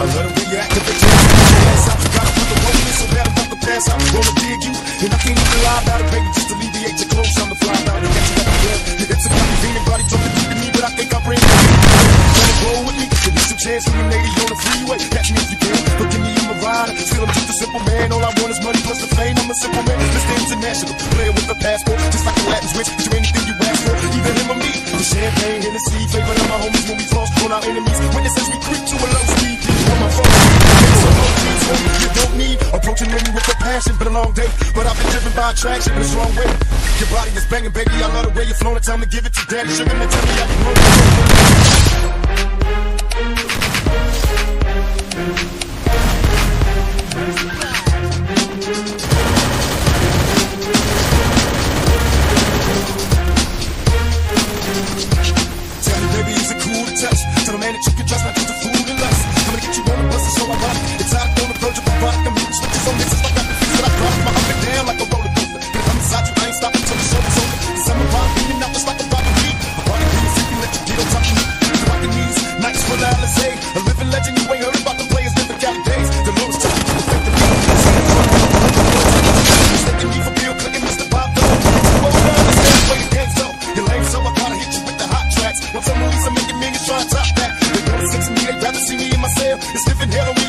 activate your ass out. Gotta put the roll in so bad I'm about to pass out. Wanna dig you, and I can't even lie about it, baby. Just alleviate your clothes, I'm the fly out. You got you got the blood, your hips are convenient, body talking deep to me, but I think I bring it. Wanna roll with me? Give me some chance, a lady on the freeway. Catch me if you can, but give me my ride. Still, I'm just a simple man. All I want is money plus the fame. I'm a simple man, Mr. International, player with a passport, just like a Latin switch. You anything you ask for, either him or me. The champagne, Hennessy, flavor of my homies when we passion, been a long day, but I've been driven by attraction in a strong way. Your body is banging, baby. I love the way you're flowing. Time to give it to daddy. Sugar, and tell me you know. shots up back. They don't me, they rather see me in my cell. It's living hell